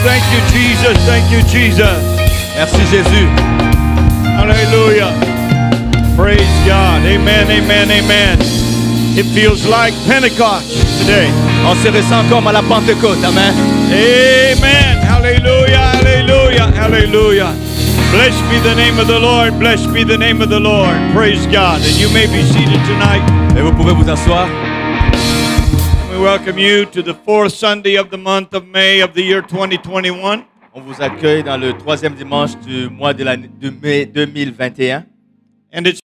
Thank you, Jesus. Thank you, Jesus. Merci Jésus. Hallelujah. Praise God. Amen, amen, amen. It feels like Pentecost today. On se ressent comme à la Pentecôte. Amen. Amen. Hallelujah, hallelujah, hallelujah. Blessed be the name of the Lord. Blessed be the name of the Lord. Praise God. And you may be seated tonight. Et vous pouvez vous asseoir. We welcome you to the fourth Sunday of the month of May of the year 2021. On vous accueille dans le troisième dimanche du mois de, l'année- de mai 2021. And it's